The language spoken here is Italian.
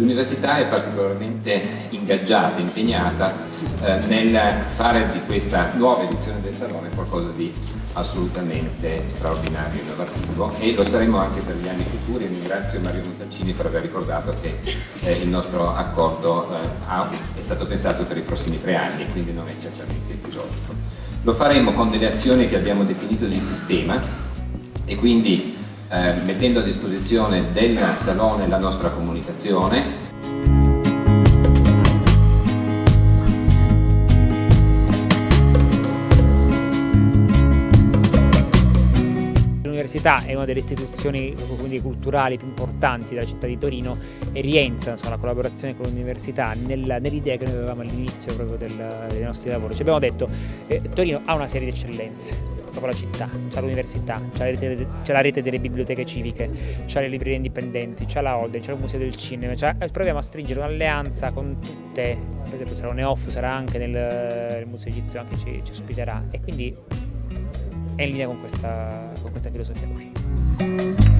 l'università è particolarmente ingaggiata, impegnata eh, nel fare di questa nuova edizione del Salone qualcosa di assolutamente straordinario e innovativo e lo saremo anche per gli anni futuri. Ringrazio Mario Montalcini per aver ricordato che eh, il nostro accordo eh, è stato pensato per i prossimi tre anni, quindi non è certamente episodico. Lo faremo con delle azioni che abbiamo definito di sistema e quindi eh, mettendo a disposizione del Salone la nostra comunicazione, L'università è una delle istituzioni quindi, culturali più importanti della città di Torino e rientra insomma, la collaborazione con l'università nell'idea che noi avevamo all'inizio proprio del, dei nostri lavori. Ci abbiamo detto che eh, Torino ha una serie di eccellenze, proprio la città, c'è l'università, c'è la, la, rete delle biblioteche civiche, c'è le librerie indipendenti, c'è la Holden, c'è il museo del cinema, eh, proviamo a stringere un'alleanza con tutte, per esempio sarà un sarà anche nel, nel museo egizio, anche ci, ci ospiterà e quindi è in linea con questa, con questa filosofia qui.